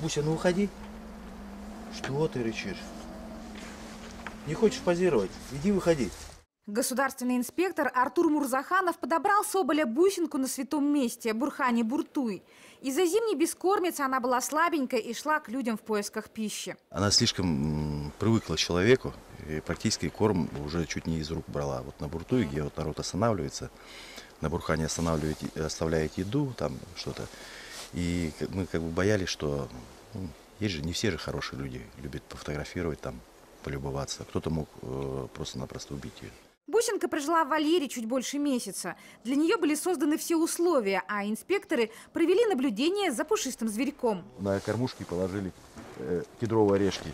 Буся, ну уходи. Что ты рычишь? Не хочешь позировать? Иди выходи. Государственный инспектор Артур Мурзаханов подобрал Соболя бусинку на святом месте, Бурхане Буртуй. Из-за зимней бескормицы она была слабенькая и шла к людям в поисках пищи. Она слишком привыкла к человеку, и практически корм уже чуть не из рук брала. Вот на Буртуе, где вот народ останавливается, на Бурхане останавливает, оставляет еду, там что-то. И мы как бы боялись, что ну, есть же не все же хорошие люди, любят пофотографировать там, полюбоваться. Кто-то мог э, просто-напросто убить ее. Бусинка прожила в вольере чуть больше месяца. Для нее были созданы все условия, а инспекторы провели наблюдение за пушистым зверьком. на кормушки положили э, кедровые орешки.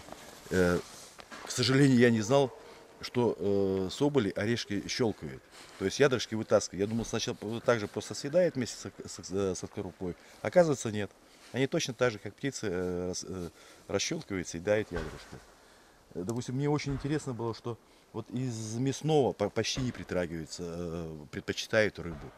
Э, к сожалению, я не знал, что э, соболи орешки щелкают. То есть ядрышки вытаскивают. Я думал, сначала так же просто съедает вместе со, со, со скорлупой. Оказывается, нет. Они точно так же, как птицы, э, э, расщелкиваются и дают ядрышко. Э, Допустим, мне очень интересно было, что вот из мясного по- почти не притрагиваются, э, предпочитают рыбу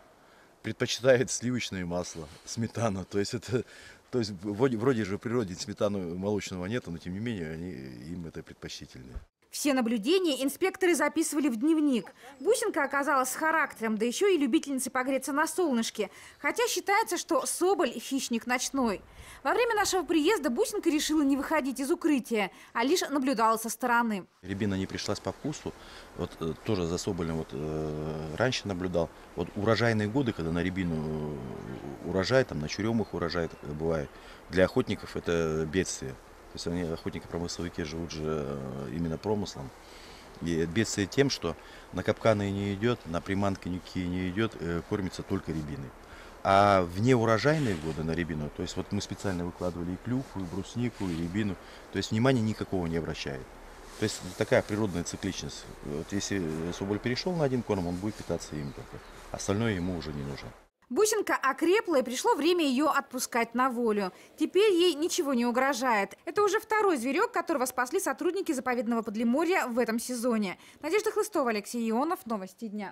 предпочитает сливочное масло, сметану. То есть это, то есть вроде, вроде же в природе сметану молочного нет, но тем не менее они, им это предпочтительно. Все наблюдения инспекторы записывали в дневник. Бусинка оказалась с характером, да еще и любительницей погреться на солнышке. Хотя считается, что соболь – хищник ночной. Во время нашего приезда Бусинка решила не выходить из укрытия, а лишь наблюдала со стороны. Рябина не пришлась по вкусу. Вот э, тоже за соболем вот, э, раньше наблюдал. Вот урожайные годы, когда на рябину э, урожай, там на черемах урожай э, бывает, для охотников это бедствие. То есть они, охотники-промысловики, живут же э, именно промыслом. И бедствие тем, что на капканы не идет, на приманки никакие не идет, э, кормится только рябиной. А в неурожайные годы на рябину, то есть вот мы специально выкладывали и клюкву, и бруснику, и рябину, то есть внимания никакого не обращает. То есть такая природная цикличность. Вот если соболь перешел на один корм, он будет питаться им только. Остальное ему уже не нужно. Бусинка окрепла, и пришло время ее отпускать на волю. Теперь ей ничего не угрожает. Это уже второй зверек, которого спасли сотрудники заповедного Подлиморья в этом сезоне. Надежда Хлыстова, Алексей Ионов. Новости дня.